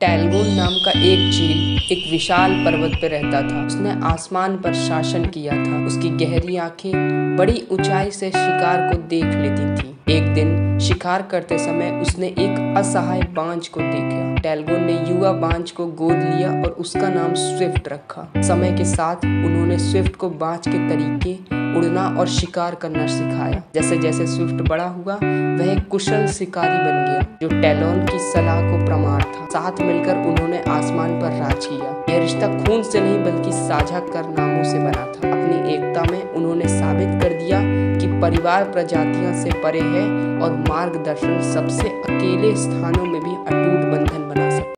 टैलगोन नाम का एक चील एक विशाल पर्वत पर रहता था। उसने आसमान पर शासन किया था। उसकी गहरी आँखें बड़ी ऊंचाई से शिकार को देख लेती थी। एक दिन शिकार करते समय उसने एक असहाय बांझ को देखा। टैलगोन ने युवा बांझ को गोद लिया और उसका नाम स्विफ्ट रखा। समय के साथ उन्होंने स्विफ्ट को बांझ के तरीके, उड़ना और शिकार करना सिखाया। जैसे जैसे स्विफ्ट बड़ा हुआ, वह कुशल शिकारी बन गया, जो टेलोन की सलाह को प्रमाण साथ मिलकर उन्होंने आसमान पर राज किया। यह रिश्ता खून से नहीं, बल्कि साझा कर नामों से बना था। अपनी एकता में उन्होंने साबित कर दिया कि परिवार प्रजातियों से परे है और मार्गदर्शन सबसे अकेले स्थानों में भी